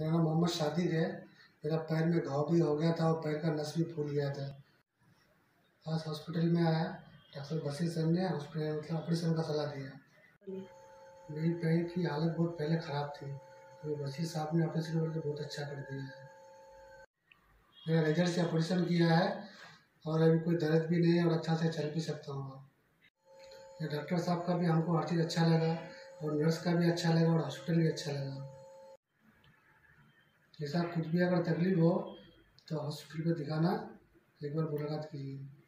मेरा नाम मोहम्मद शादिक है। मेरा पैर में घाव भी हो गया था और पैर का नस भी फूल गया था। आज हॉस्पिटल में आया। डॉक्टर बशीर सर ने हॉस्पिटल मतलब ऑपरेशन का सलाह दिया। मेरी पैर की हालत बहुत पहले ख़राब थी। तो बशीर साहब ने ऑपरेशन करके बहुत अच्छा कर दिया है। मेरा रिज़ल्ट से ऑपरेशन किया है और अभी कोई दर्द भी नहीं है और अच्छा से चल भी सकता हूँ। डॉक्टर साहब का भी हमको हर चीज़ अच्छा लगा और नर्स का भी अच्छा लगा और हॉस्पिटल भी अच्छा लगा। जैसा कुछ भी अगर तकलीफ़ हो तो हॉस्पिटल पर दिखाना एक बार मुलाकात कीजिए।